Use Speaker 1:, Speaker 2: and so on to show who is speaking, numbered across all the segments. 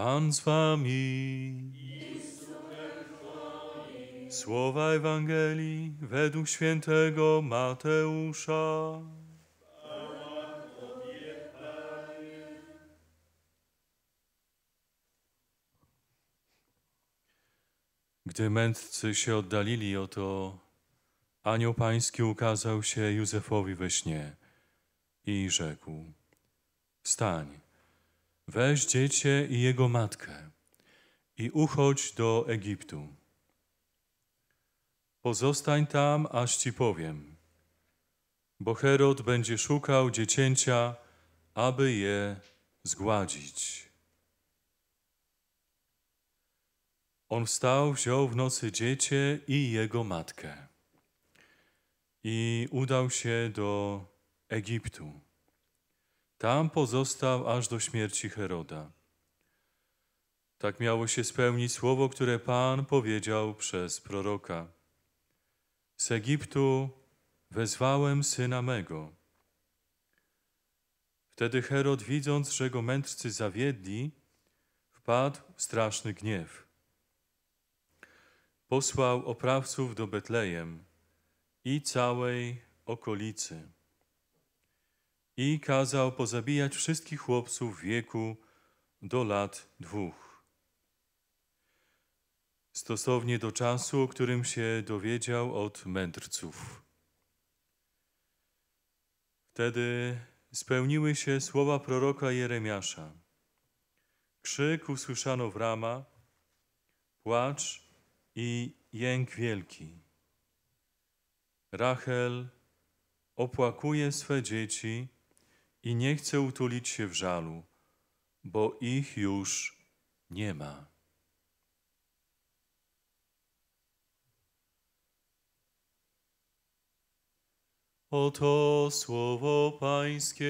Speaker 1: Pan z wami. Słowa Ewangelii według świętego Mateusza. Gdy mędrcy się oddalili, oto anioł pański ukazał się Józefowi we śnie i rzekł: Wstań, weź dziecię i jego matkę i uchodź do Egiptu. Pozostań tam, aż ci powiem, bo Herod będzie szukał dziecięcia, aby je zgładzić. On wstał, wziął w nocy dziecię i jego matkę i udał się do Egiptu. Tam pozostał aż do śmierci Heroda. Tak miało się spełnić słowo, które Pan powiedział przez proroka. Z Egiptu wezwałem syna mego. Wtedy Herod, widząc, że go mędrcy zawiedli, wpadł w straszny gniew. Posłał oprawców do Betlejem i całej okolicy i kazał pozabijać wszystkich chłopców w wieku do lat dwóch. Stosownie do czasu, o którym się dowiedział od mędrców. Wtedy spełniły się słowa proroka Jeremiasza. Krzyk usłyszano w rama, płacz i jęk wielki. Rachel opłakuje swe dzieci i nie chce utulić się w żalu, bo ich już nie ma. Oto słowo Pańskie.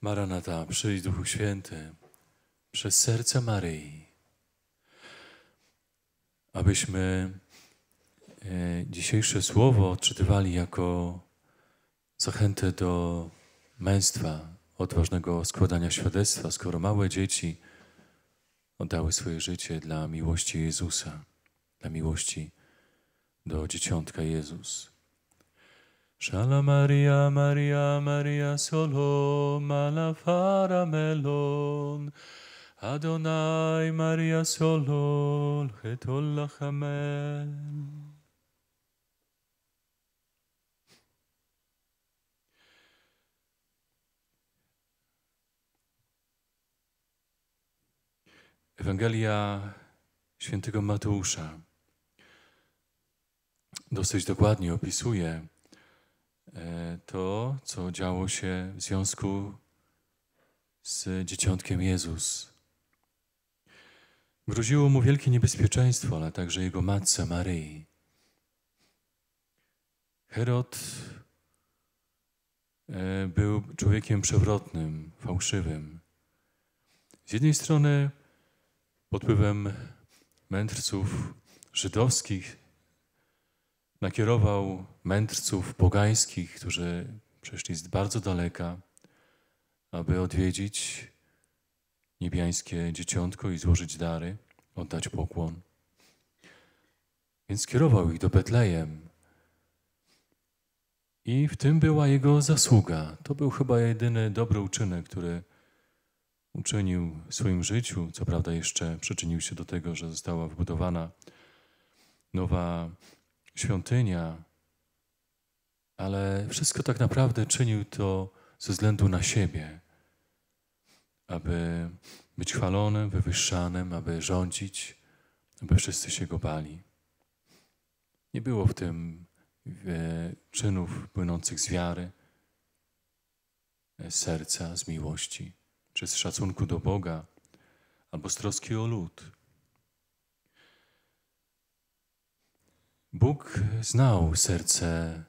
Speaker 1: Maranata, przyjdź Duchu Święty przez serce Maryi, abyśmy e, dzisiejsze słowo odczytywali jako zachętę do męstwa, odważnego składania świadectwa, skoro małe dzieci oddały swoje życie dla miłości Jezusa, dla miłości do dzieciątka Jezus. Shala Maria, Maria, Maria solo, malafara melon, Adonai Maria solo, chetol lachamel. Ewangelia świętego Mateusza dosyć dokładnie opisuje e, to, co działo się w związku z dzieciątkiem Jezus. Groziło mu wielkie niebezpieczeństwo, ale także jego matce Maryi. Herod e, był człowiekiem przewrotnym, fałszywym. Z jednej strony pod wpływem mędrców żydowskich nakierował mędrców pogańskich, którzy przyszli z bardzo daleka, aby odwiedzić niebiańskie dzieciątko i złożyć dary, oddać pokłon. Więc kierował ich do Betlejem. I w tym była jego zasługa. To był chyba jedyny dobry uczynek, który uczynił w swoim życiu. Co prawda, jeszcze przyczynił się do tego, że została wybudowana nowa świątynia, ale wszystko tak naprawdę czynił to ze względu na siebie, aby być chwalonym, wywyższanym, aby rządzić, aby wszyscy się go bali. Nie było w tym e, czynów płynących z wiary, z serca, z miłości czy z szacunku do Boga, albo z troski o lud. Bóg znał serce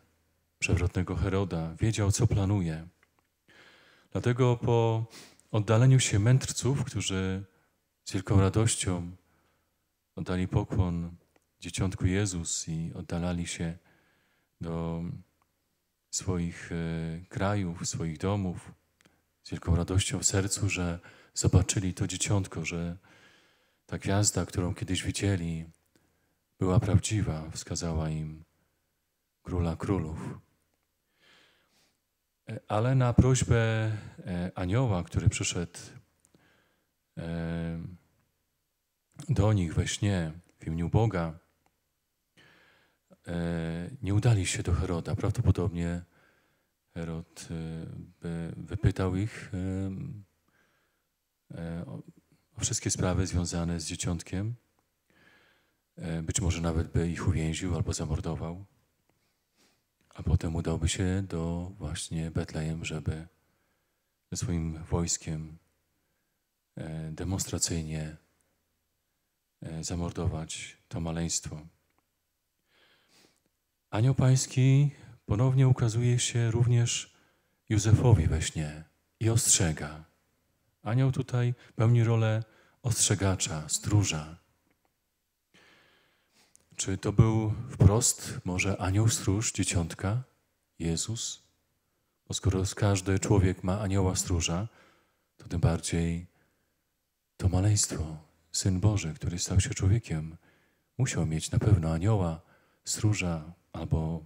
Speaker 1: przewrotnego Heroda, wiedział, co planuje. Dlatego po oddaleniu się mędrców, którzy z wielką radością oddali pokłon dzieciątku Jezus i oddalali się do swoich e, krajów, swoich domów z wielką radością w sercu, że zobaczyli to dzieciątko, że ta gwiazda, którą kiedyś widzieli, była prawdziwa, wskazała im króla królów. E, ale na prośbę e, anioła, który przyszedł do nich we śnie w imieniu Boga, nie udali się do Heroda. Prawdopodobnie Herod wypytał ich o wszystkie sprawy związane z dzieciątkiem. E, być może nawet by ich uwięził albo zamordował. A potem udałby się do właśnie Betlejem, żeby ze swoim wojskiem e, demonstracyjnie e, zamordować to maleństwo. Anioł Pański ponownie ukazuje się również Józefowi we śnie i ostrzega. Anioł tutaj pełni rolę ostrzegacza, stróża. Czy to był wprost może anioł stróż, dzieciątka, Jezus? Bo skoro każdy człowiek ma anioła stróża, to tym bardziej to maleństwo, Syn Boży, który stał się człowiekiem, musiał mieć na pewno anioła, stróża albo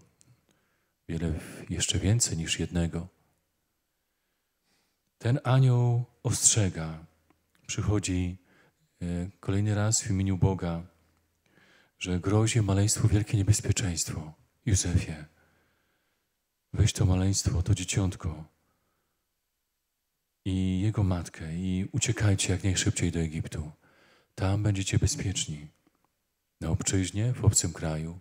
Speaker 1: wiele jeszcze więcej niż jednego. Ten anioł ostrzega, przychodzi e, kolejny raz w imieniu Boga, że grozi maleństwu wielkie niebezpieczeństwo. Józefie, weź to maleństwo, to dzieciątko i jego matkę i uciekajcie jak najszybciej do Egiptu. Tam będziecie bezpieczni. Na obczyźnie, w obcym kraju.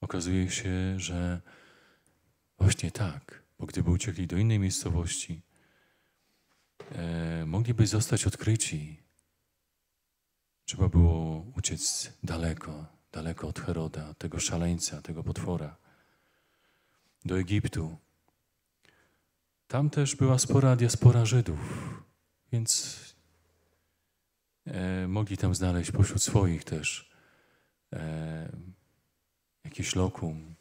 Speaker 1: Okazuje się, że właśnie tak, bo gdyby uciekli do innej miejscowości, e, mogliby zostać odkryci. Trzeba było uciec daleko, daleko od Heroda, tego szaleńca, tego potwora, do Egiptu. Tam też była spora diaspora Żydów, więc e, mogli tam znaleźć pośród swoich też e, jakieś lokum,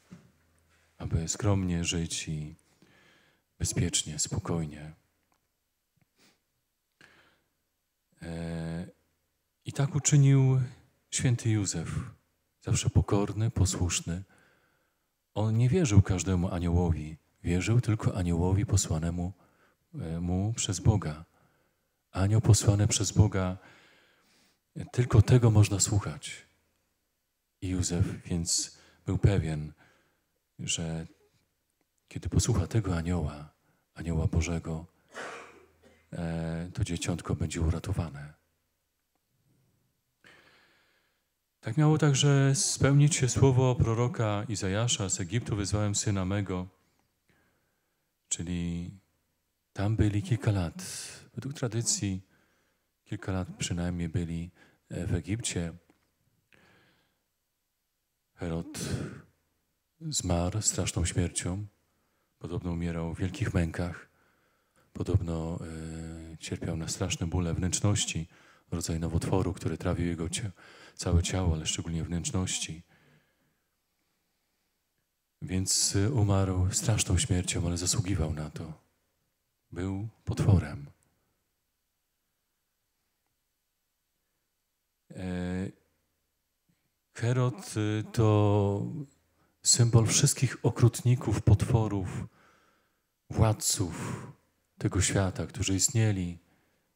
Speaker 1: aby skromnie żyć i bezpiecznie, spokojnie. E, I tak uczynił święty Józef, zawsze pokorny, posłuszny. On nie wierzył każdemu aniołowi, wierzył tylko aniołowi posłanemu e, mu przez Boga. Anioł posłany przez Boga, tylko tego można słuchać. I Józef więc był pewien, że kiedy posłucha tego anioła, anioła Bożego, e, to dzieciątko będzie uratowane. Tak miało także spełnić się słowo proroka Izajasza z Egiptu wyzwałem syna mego, czyli tam byli kilka lat. Według tradycji kilka lat przynajmniej byli e, w Egipcie. Herod zmarł straszną śmiercią. Podobno umierał w wielkich mękach. Podobno e, cierpiał na straszne bóle wnętrzności, rodzaj nowotworu, który trawił jego cia całe ciało, ale szczególnie wnętrzności. Więc umarł straszną śmiercią, ale zasługiwał na to. Był potworem. E, Herod e, to symbol wszystkich okrutników, potworów, władców tego świata, którzy istnieli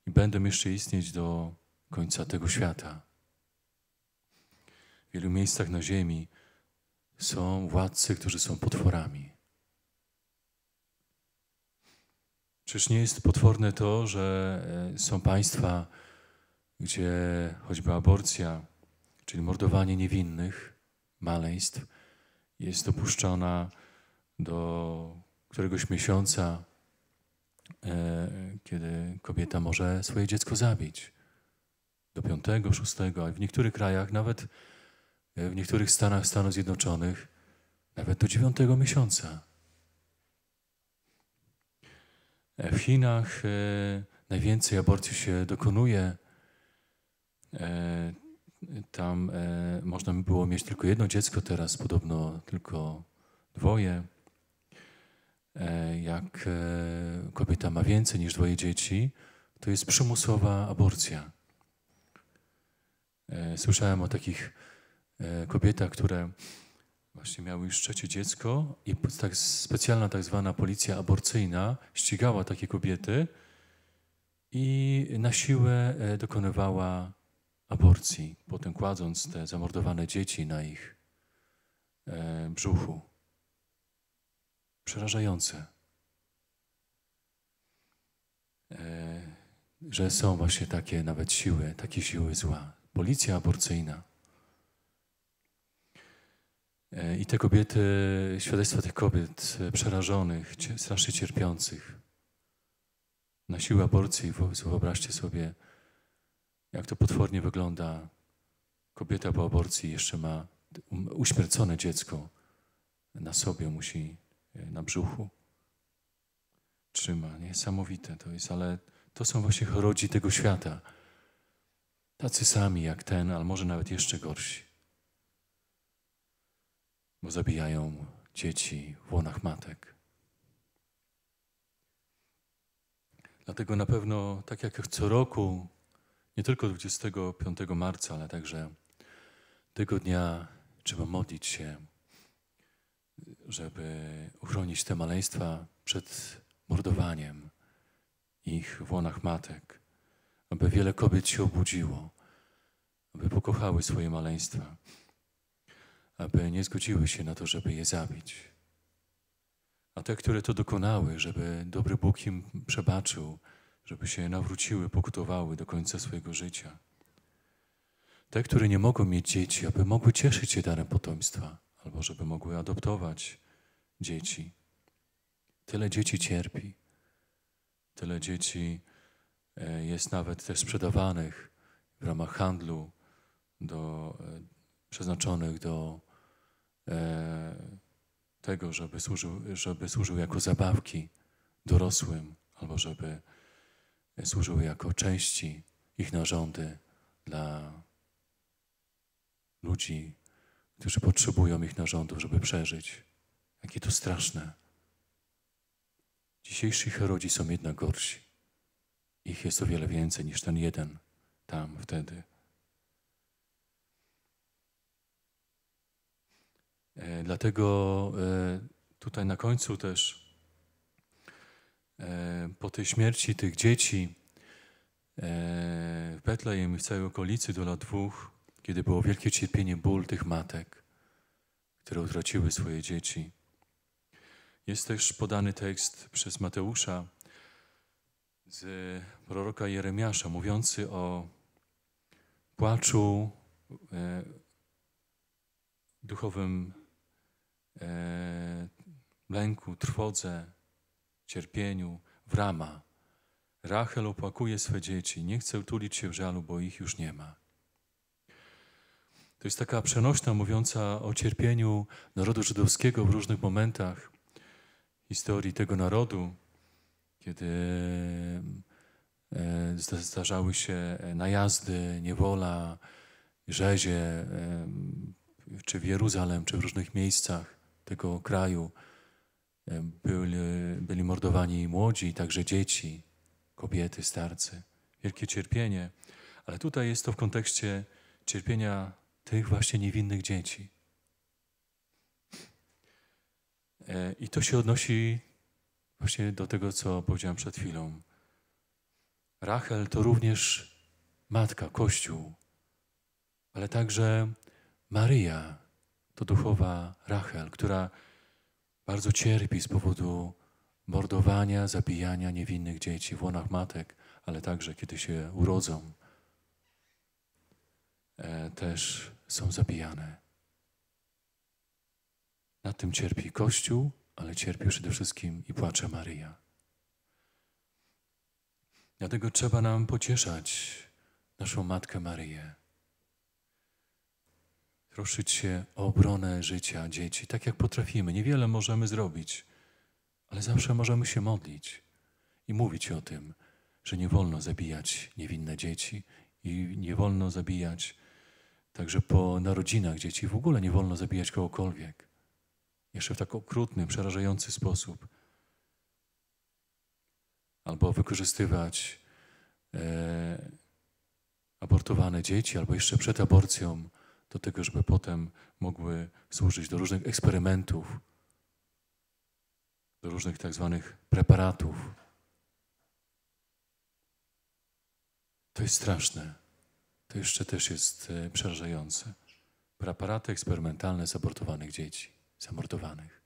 Speaker 1: i będą jeszcze istnieć do końca tego świata. W wielu miejscach na ziemi są władcy, którzy są potworami. Czyż nie jest potworne to, że e, są państwa, gdzie choćby aborcja, czyli mordowanie niewinnych maleństw, jest dopuszczona do któregoś miesiąca, e, kiedy kobieta może swoje dziecko zabić. Do piątego, szóstego, a w niektórych krajach, nawet w niektórych stanach Stanów Zjednoczonych, nawet do dziewiątego miesiąca. E, w Chinach najwięcej aborcji się dokonuje Tam e, można by było mieć tylko jedno dziecko, teraz podobno tylko dwoje. E, jak e, kobieta ma więcej niż dwoje dzieci, to jest przymusowa aborcja. E, słyszałem o takich e, kobietach, które właśnie miały już trzecie dziecko i tak specjalna tak zwana policja aborcyjna ścigała takie kobiety i na siłę e, dokonywała aborcji, potem kładąc te zamordowane dzieci na ich e, brzuchu. Przerażające. Że są właśnie takie nawet siły, takie siły zła. Policja aborcyjna. I te kobiety, świadectwa tych kobiet przerażonych, strasznie cierpiących na siłę aborcji, wyobraźcie sobie, jak to potwornie wygląda. Kobieta po aborcji jeszcze ma uśmiercone dziecko na sobie, musi e, na brzuchu trzyma. Niesamowite to jest, ale to są właśnie chorodzi tego świata. Tacy sami jak ten, ale może nawet jeszcze gorsi. Bo zabijają dzieci w łonach matek. Dlatego na pewno, tak jak co roku, nie tylko 25 marca, ale także tego dnia trzeba modlić się, żeby uchronić te maleństwa przed mordowaniem ich w łonach matek, aby wiele kobiet się obudziło, aby pokochały swoje maleństwa, aby nie zgodziły się na to, żeby je zabić. A te, które to dokonały, żeby dobry Bóg im przebaczył, żeby się nawróciły, pokutowały do końca swojego życia. Te, które nie mogą mieć dzieci, aby mogły cieszyć się darem potomstwa, albo żeby mogły adoptować dzieci. Tyle dzieci cierpi, tyle dzieci e, jest nawet też sprzedawanych w ramach handlu do, e, przeznaczonych do tego, żeby służył, żeby służył jako zabawki dorosłym, albo żeby służyły jako części ich narządy dla ludzi, którzy potrzebują ich narządów, żeby przeżyć. Jakie to straszne. Dzisiejsi Herodzi są jednak gorsi. Ich jest o wiele więcej niż ten jeden tam wtedy. Dlatego e, tutaj na końcu też E, po tej śmierci tych dzieci e, w Betlejem i w całej okolicy do lat dwóch, kiedy było wielkie cierpienie, ból tych matek, które utraciły swoje dzieci. Jest też podany tekst przez Mateusza z proroka Jeremiasza, mówiący o płaczu, e, duchowym e, lęku, trwodze, cierpieniu, w rama. Rachel opłakuje swe dzieci, nie chce utulić się w żalu, bo ich już nie ma. To jest taka przenośna mówiąca o cierpieniu narodu żydowskiego w różnych momentach historii tego narodu, kiedy e, zdarzały się najazdy, niewola, rzezie, e, czy w Jeruzalem, czy w różnych miejscach tego kraju byli, byli mordowani młodzi, także dzieci, kobiety, starcy. Wielkie cierpienie. Ale tutaj jest to w kontekście cierpienia tych właśnie niewinnych dzieci. E, I to się odnosi właśnie do tego, co powiedziałem przed chwilą. Rachel to również matka, Kościół, ale także Maryja to duchowa Rachel, która bardzo cierpi z powodu mordowania, zabijania niewinnych dzieci w łonach matek, ale także kiedy się urodzą, e, też są zabijane. Na tym cierpi Kościół, ale cierpi przede wszystkim i płacze Maryja. Dlatego trzeba nam pocieszać naszą Matkę Maryję troszczyć się o obronę życia dzieci, tak jak potrafimy. Niewiele możemy zrobić, ale zawsze możemy się modlić i mówić o tym, że nie wolno zabijać niewinne dzieci i nie wolno zabijać Także po narodzinach dzieci w ogóle nie wolno zabijać kogokolwiek. Jeszcze w tak okrutny, przerażający sposób. Albo wykorzystywać e, abortowane dzieci, albo jeszcze przed aborcją, do tego, żeby potem mogły służyć do różnych eksperymentów, do różnych tak zwanych preparatów. To jest straszne. To jeszcze też jest e, przerażające. Preparaty eksperymentalne zabortowanych dzieci, zamordowanych.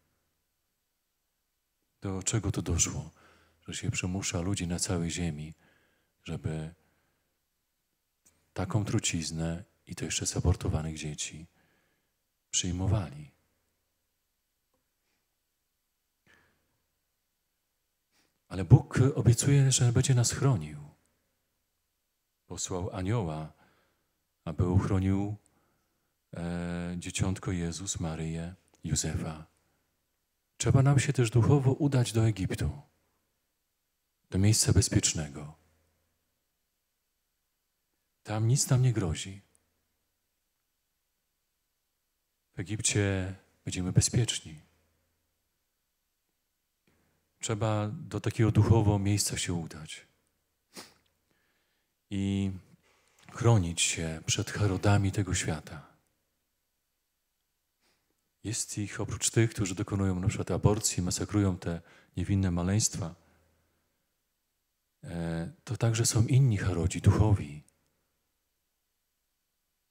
Speaker 1: Do czego to doszło? Że się przymusza ludzi na całej ziemi, żeby taką truciznę i to jeszcze zabortowanych dzieci przyjmowali. Ale Bóg obiecuje, że będzie nas chronił. Posłał anioła, aby uchronił e, dzieciątko Jezus, Maryję, Józefa. Trzeba nam się też duchowo udać do Egiptu, do miejsca bezpiecznego. Tam nic nam nie grozi. W Egipcie będziemy bezpieczni. Trzeba do takiego duchowo miejsca się udać i chronić się przed Herodami tego świata. Jest ich oprócz tych, którzy dokonują na przykład aborcji, masakrują te niewinne maleństwa, e, to także są inni Herodzi, duchowi.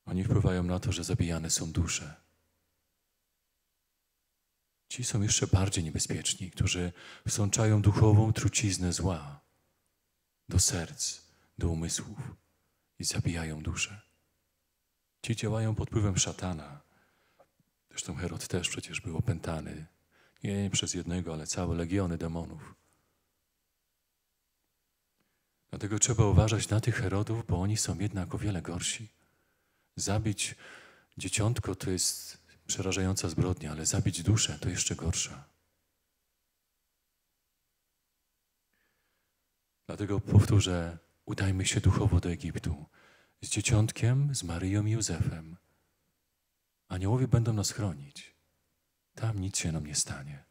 Speaker 1: Oni wpływają na to, że zabijane są dusze. Ci są jeszcze bardziej niebezpieczni, którzy wsączają duchową truciznę zła do serc, do umysłów i zabijają duszę. Ci działają pod wpływem szatana. Zresztą Herod też przecież był opętany. Nie przez jednego, ale całe legiony demonów. Dlatego trzeba uważać na tych Herodów, bo oni są jednak o wiele gorsi. Zabić dzieciątko to jest przerażająca zbrodnia, ale zabić duszę to jeszcze gorsza. Dlatego powtórzę, udajmy się duchowo do Egiptu z dzieciątkiem, z Maryją i Józefem. Aniołowie będą nas chronić. Tam nic się nam nie stanie.